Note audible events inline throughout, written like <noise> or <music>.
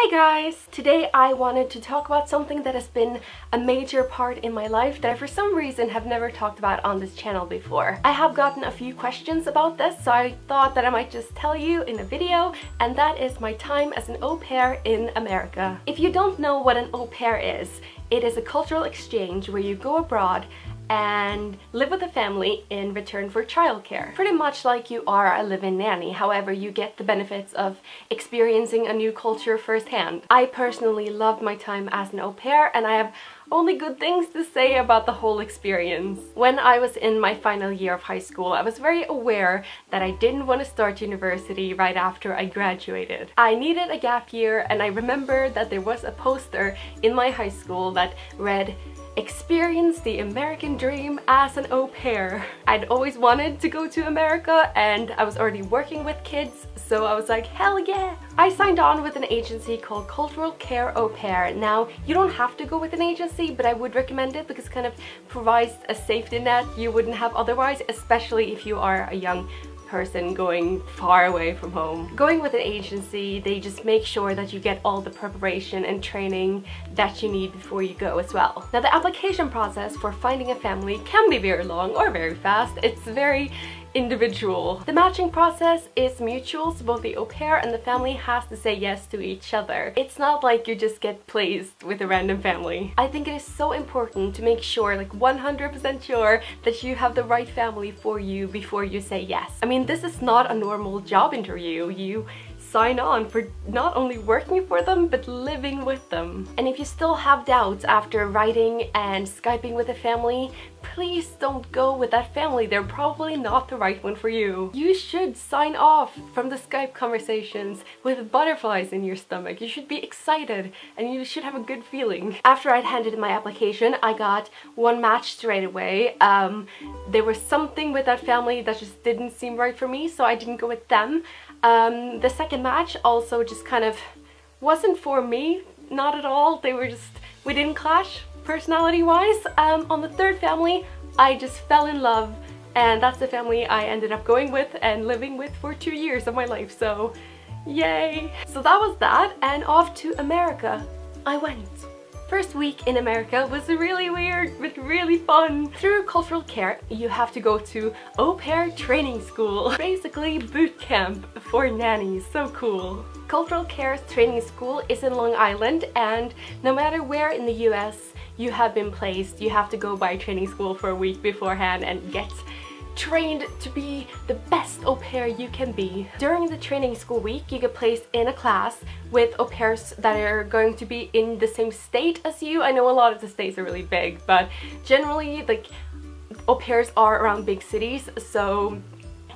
Hey guys! Today I wanted to talk about something that has been a major part in my life that I for some reason have never talked about on this channel before. I have gotten a few questions about this so I thought that I might just tell you in a video and that is my time as an au pair in America. If you don't know what an au pair is, it is a cultural exchange where you go abroad and live with a family in return for childcare. Pretty much like you are a live-in nanny, however you get the benefits of experiencing a new culture firsthand. I personally loved my time as an au pair and I have only good things to say about the whole experience. When I was in my final year of high school, I was very aware that I didn't want to start university right after I graduated. I needed a gap year and I remember that there was a poster in my high school that read experience the American dream as an au pair. I'd always wanted to go to America and I was already working with kids so I was like hell yeah! I signed on with an agency called Cultural Care Au Pair. Now you don't have to go with an agency but I would recommend it because it kind of provides a safety net you wouldn't have otherwise especially if you are a young person going far away from home. Going with an agency, they just make sure that you get all the preparation and training that you need before you go as well. Now the application process for finding a family can be very long or very fast. It's very individual. The matching process is mutual, so both the au pair and the family has to say yes to each other. It's not like you just get placed with a random family. I think it is so important to make sure, like 100% sure, that you have the right family for you before you say yes. I mean, this is not a normal job interview. You sign on for not only working for them but living with them. And if you still have doubts after writing and Skyping with a family, please don't go with that family. They're probably not the right one for you. You should sign off from the Skype conversations with butterflies in your stomach. You should be excited and you should have a good feeling. After I'd handed in my application, I got one match straight away. Um, there was something with that family that just didn't seem right for me, so I didn't go with them. Um, the second match also just kind of wasn't for me, not at all. They were just, we didn't clash personality wise. Um, on the third family, I just fell in love and that's the family I ended up going with and living with for two years of my life, so yay! So that was that and off to America I went. First week in America was really weird but really fun. Through cultural care you have to go to au pair training school. <laughs> Basically boot camp for nannies, so cool. Cultural Care's training school is in Long Island and no matter where in the US you have been placed, you have to go by training school for a week beforehand and get trained to be the best au pair you can be. During the training school week, you get placed in a class with au pairs that are going to be in the same state as you. I know a lot of the states are really big, but generally, like, au pairs are around big cities, so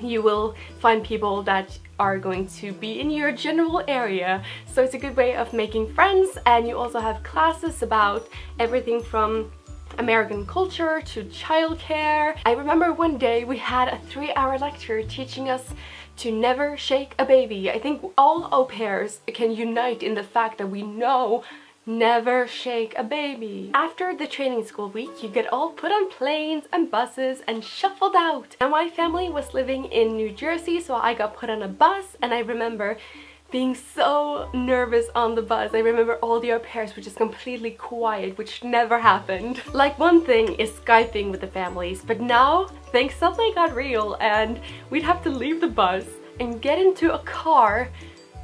you will find people that are going to be in your general area so it's a good way of making friends and you also have classes about everything from American culture to childcare. I remember one day we had a three-hour lecture teaching us to never shake a baby. I think all au pairs can unite in the fact that we know Never shake a baby. After the training school week, you get all put on planes and buses and shuffled out. And my family was living in New Jersey, so I got put on a bus and I remember being so nervous on the bus. I remember all the au pairs were just completely quiet, which never happened. <laughs> Like one thing is Skyping with the families, but now things suddenly got real and we'd have to leave the bus and get into a car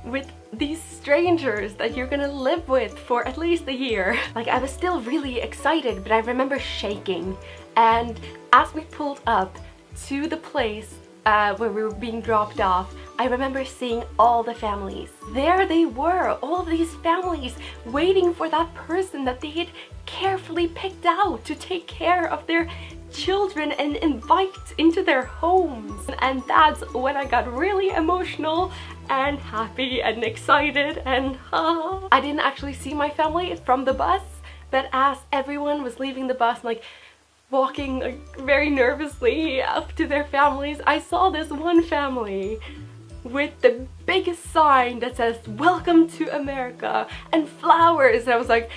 with these strangers that you're gonna live with for at least a year. <laughs> Like I was still really excited, but I remember shaking. And as we pulled up to the place uh, where we were being dropped off, I remember seeing all the families. There they were, all of these families waiting for that person that they had carefully picked out to take care of their children and invite into their homes. And that's when I got really emotional and happy and excited and uh, <laughs> I didn't actually see my family from the bus but as everyone was leaving the bus like walking like, very nervously up to their families I saw this one family with the biggest sign that says welcome to America and flowers and I was like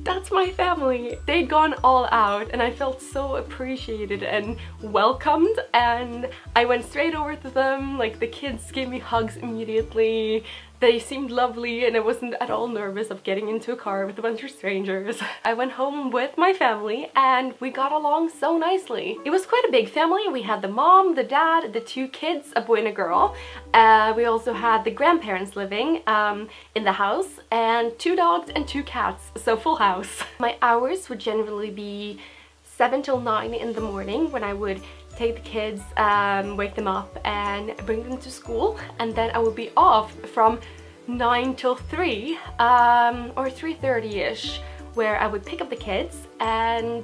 that's my family. They'd gone all out and I felt so appreciated and welcomed and I went straight over to them, like the kids gave me hugs immediately. They seemed lovely and I wasn't at all nervous of getting into a car with a bunch of strangers. <laughs> I went home with my family and we got along so nicely. It was quite a big family. We had the mom, the dad, the two kids, a boy and a girl. Uh, we also had the grandparents living um, in the house and two dogs and two cats, so full house. <laughs> My hours would generally be 7 till 9 in the morning when I would take the kids, um, wake them up and bring them to school and then I would be off from 9 till 3 um, or 3.30ish where I would pick up the kids and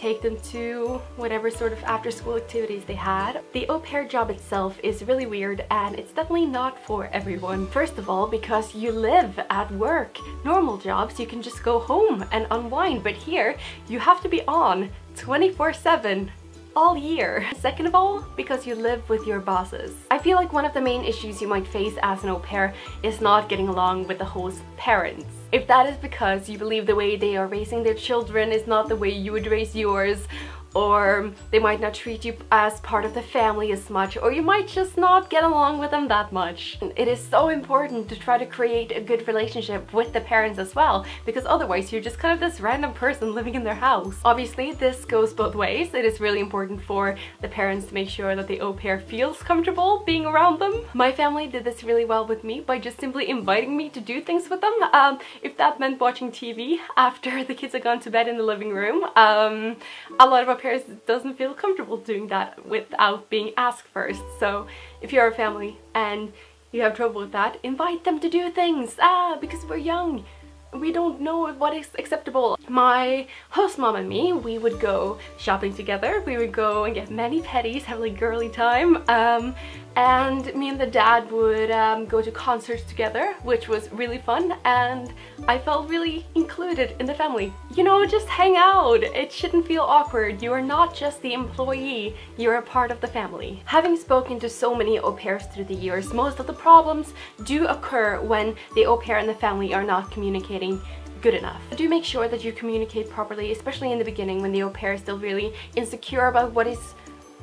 take them to whatever sort of after school activities they had. The au pair job itself is really weird and it's definitely not for everyone. First of all, because you live at work. Normal jobs, you can just go home and unwind, but here you have to be on 24 7 all year. Second of all, because you live with your bosses. I feel like one of the main issues you might face as an au pair is not getting along with the host's parents. If that is because you believe the way they are raising their children is not the way you would raise yours, or they might not treat you as part of the family as much or you might just not get along with them that much. It is so important to try to create a good relationship with the parents as well because otherwise you're just kind of this random person living in their house. Obviously this goes both ways. It is really important for the parents to make sure that the au pair feels comfortable being around them. My family did this really well with me by just simply inviting me to do things with them. Um, if that meant watching TV after <laughs> the kids had gone to bed in the living room, um, a lot of pairs doesn't feel comfortable doing that without being asked first. So if you're a family and you have trouble with that, invite them to do things. Ah, because we're young we don't know what is acceptable. My host mom and me, we would go shopping together. We would go and get mani-pedis, have like girly time. Um, and me and the dad would um, go to concerts together, which was really fun. And I felt really included in the family. You know, just hang out. It shouldn't feel awkward. You are not just the employee, you're a part of the family. Having spoken to so many au pairs through the years, most of the problems do occur when the au pair and the family are not communicating good enough. Do make sure that you communicate properly, especially in the beginning when the au pair is still really insecure about what is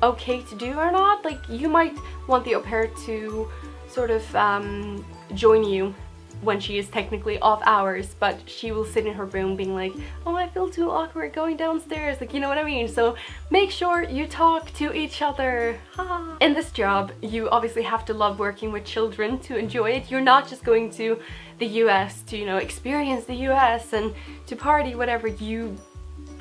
okay to do or not. Like you might want the au pair to sort of um, join you when she is technically off hours, but she will sit in her room being like, oh, I feel too awkward going downstairs, like, you know what I mean? So make sure you talk to each other. <laughs> in this job, you obviously have to love working with children to enjoy it. You're not just going to the US to, you know, experience the US and to party, whatever. You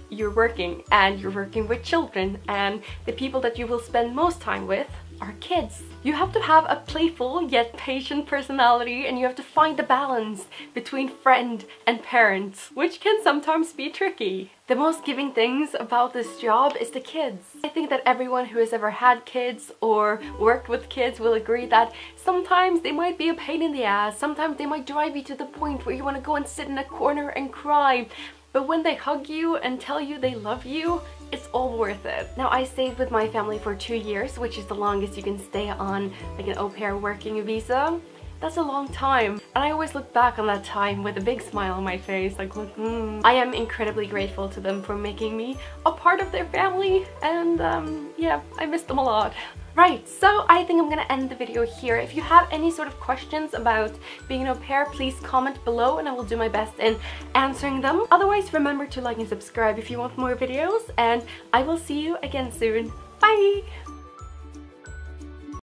you're working and you're working with children and the people that you will spend most time with are kids. You have to have a playful yet patient personality and you have to find the balance between friend and parent, which can sometimes be tricky. The most giving things about this job is the kids. I think that everyone who has ever had kids or worked with kids will agree that sometimes they might be a pain in the ass, sometimes they might drive you to the point where you want to go and sit in a corner and cry, but when they hug you and tell you they love you, it's all worth it. Now I stayed with my family for two years, which is the longest you can stay on like an au pair working visa. That's a long time. And I always look back on that time with a big smile on my face, like, mm. I am incredibly grateful to them for making me a part of their family, and um, yeah, I miss them a lot. Right, so I think I'm gonna end the video here. If you have any sort of questions about being an au pair, please comment below and I will do my best in answering them. Otherwise, remember to like and subscribe if you want more videos and I will see you again soon. Bye!